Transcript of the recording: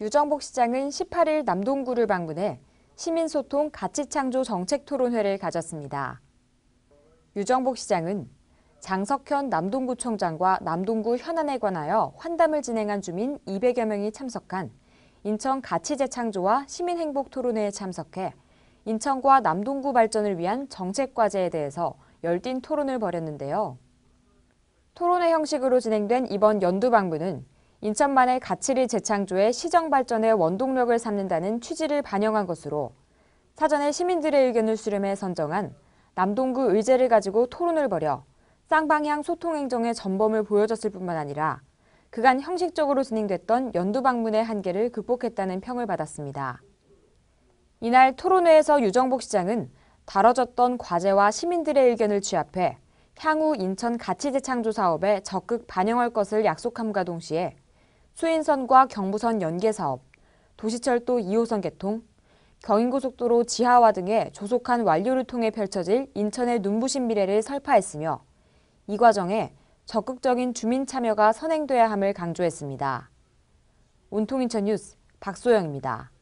유정복 시장은 18일 남동구를 방문해 시민소통 가치창조 정책토론회를 가졌습니다. 유정복 시장은 장석현 남동구청장과 남동구 현안에 관하여 환담을 진행한 주민 200여 명이 참석한 인천 가치재창조와 시민행복 토론회에 참석해 인천과 남동구 발전을 위한 정책 과제에 대해서 열띤 토론을 벌였는데요. 토론회 형식으로 진행된 이번 연두 방문은 인천만의 가치를 재창조해 시정 발전의 원동력을 삼는다는 취지를 반영한 것으로 사전에 시민들의 의견을 수렴해 선정한 남동구 의제를 가지고 토론을 벌여 쌍방향 소통 행정의 전범을 보여줬을 뿐만 아니라 그간 형식적으로 진행됐던 연두 방문의 한계를 극복했다는 평을 받았습니다. 이날 토론회에서 유정복 시장은 다뤄졌던 과제와 시민들의 의견을 취합해 향후 인천 가치재창조 사업에 적극 반영할 것을 약속함과 동시에 수인선과 경부선 연계 사업, 도시철도 2호선 개통, 경인고속도로 지하화 등의 조속한 완료를 통해 펼쳐질 인천의 눈부신 미래를 설파했으며 이 과정에 적극적인 주민 참여가 선행돼야 함을 강조했습니다. 온통인천 뉴스 박소영입니다.